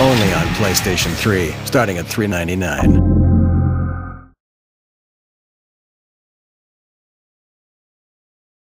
Only on PlayStation 3, starting at $399.